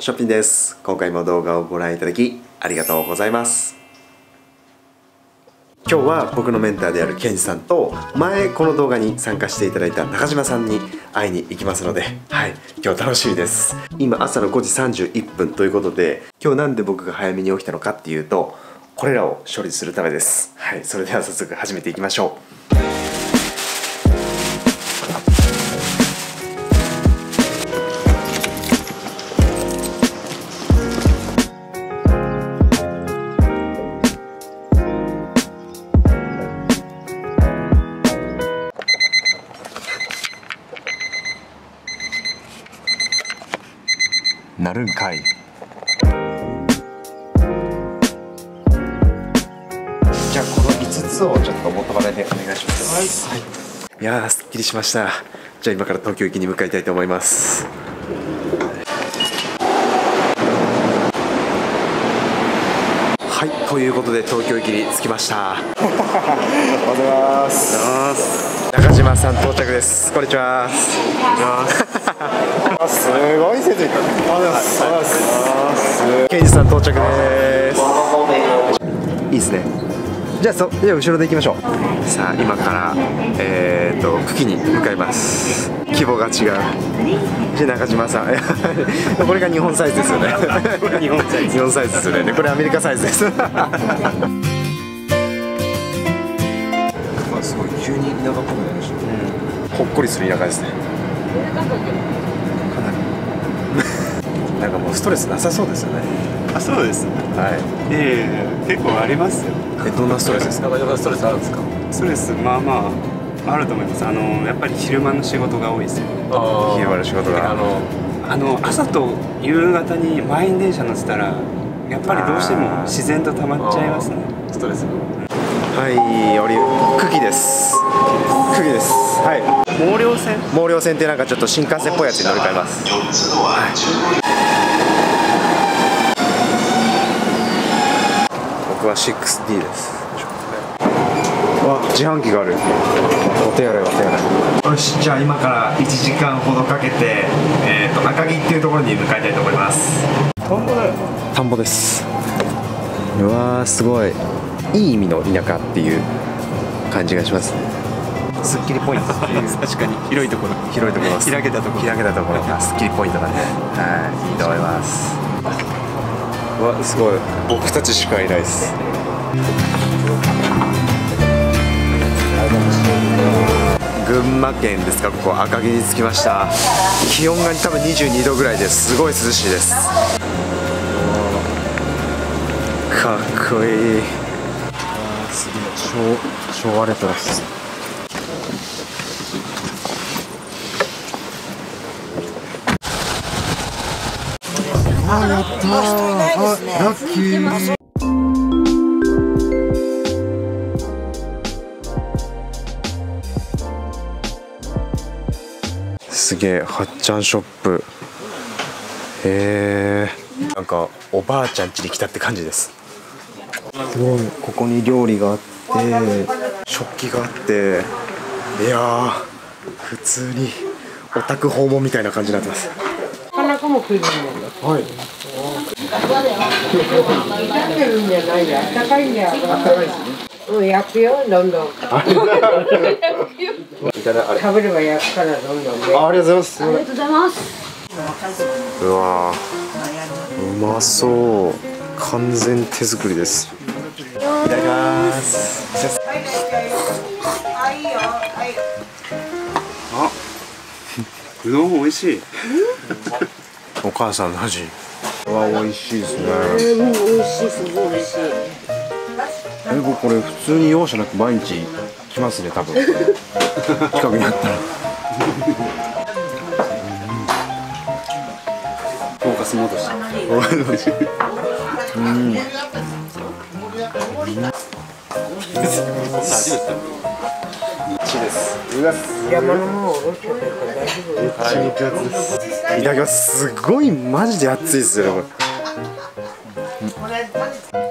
ショッピンです。今回も動画をご覧いただきありがとうございます。今日は僕のメンターであるケンジさんと前この動画に参加していただいた中島さんに会いに行きますのではい今日楽しみです。今朝の5時31分ということで今日なんで僕が早めに起きたのかっていうとこれらを処理するためです。はいそれでは早速始めていきましょう。なるんかい。じゃあこの5つをちょっと元払いでお願いします。はい、い、やーすっきりしました。じゃあ今から東京行きに向かいたいと思います。はいということで東京行きに着きました。おはようございます。中島さん到着です。こんにちはすごい設備。ありがとうございます。ケンジさん到着です。いいですね。じゃあそじゃあ後ろで行きましょう。さあ今からえー、と久喜に向かいます。規模が違う。じゃあ中島さんこれが日本サイズですよね。日本サイズ日本サイズですよね。でこれアメリカサイズです。すごい急に田舎っぽくなりました、ほっこりする田舎ですね。かなんかもうストレスなさそうですよね。あ、そうです。はい。ええ結構ありますよ。えどんなストレスですか？ストレスあるんですか？ストレスまあまああると思います。あのやっぱり昼間の仕事が多いですよ。昼間の仕事が。あのあの朝と夕方に満員電車乗ってたらやっぱりどうしても自然と溜まっちゃいますね。ストレスはい降り久喜です。久喜です。はい。毛量線？毛量線ってなんかちょっと新幹線っぽいやつに乗り換えます、僕は 6D です。わ自販機がある。お手洗いお手洗い。よしじゃあ今から1時間ほどかけて、えー、と赤城っていうところに向かいたいと思います。トンボだよ。田んぼです。うわーすごい。いい意味の田舎っていう感じがしますすっきりポイントっていう。確かに。広いところ。広いところ。開けたところ。開けたところがすっきりポイントなんで。はいいいと思います。うわすごい。僕たちしかいないです。群馬県ですかここ赤城に着きました。気温が多分22度ぐらいです。すごい涼しいです。かっこいい。昭昭和レトロですラッキー。すげえはっちゃんショップへえなんかおばあちゃん家に来たって感じですすごいここに料理があって食器があっていやー。普通にお宅訪問みたいな感じになってます花子もるんだよ。はい傷んでるんじゃないよ。あったかいんだよ。あったかいですね。うん、焼くよ、どんどん。いただあれ食べれば焼くから、どんどんね。あありがとうございますありがとうございますうわーうまそう完全手作りですいただきますあ、うどん美味しい。お母さんの味。は美味しいですね。うん、美味しい、すごい美味しい。え僕これ普通に容赦なく毎日来ますね多分。近くにあったら。フォーカス戻し。山のものをおろしちゃったから大丈夫。いただきます。すごいマジで熱いですよねこれ。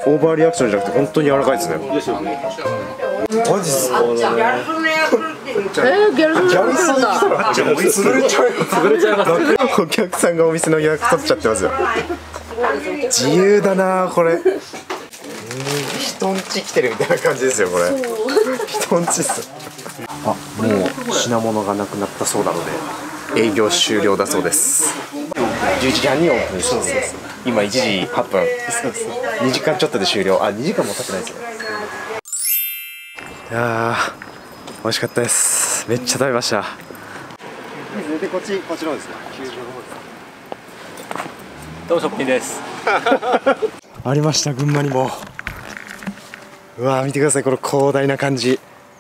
オーバーリアクションじゃなくて本当に柔らかいですね。マジっすか？安め焼くっていうー、ギャル曽根さん。だ潰れちゃう潰れちゃいますお客さんがお店の予約取っちゃってますよ。自由だなこれ。うん人んち来てるみたいな感じですよこれ。人んちっすあもう品物がなくなったそうなので営業終了だそうです。11時半にオープンして今1時8分。2時間ちょっとで終了。あ2時間も経ってないですね。いやー美味しかったです。めっちゃ食べました。でこっちこっちの方ですねどうもショッピンです。ありました群馬にも。うわー見てください。この広大な感じ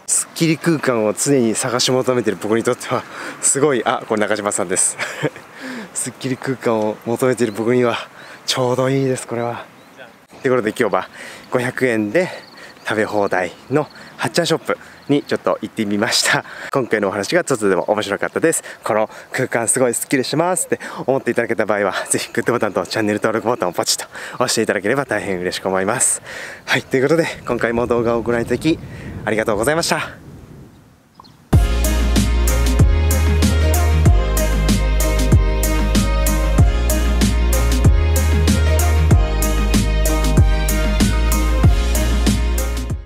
すっきり空間を常に探し求めてる僕にとってはすごいあこれ中島さんです。すっきり空間を求めてる僕にはちょうどいいですこれは。ということで今日は500円で食べ放題のハッチャーショップにちょっと行ってみました。今回のお話がちょっとでも面白かったです。この空間すごいスッキリしますって思っていただけた場合はぜひグッドボタンとチャンネル登録ボタンをポチッと押していただければ大変嬉しく思います。はいということで今回も動画をご覧いただきありがとうございました。